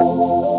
Música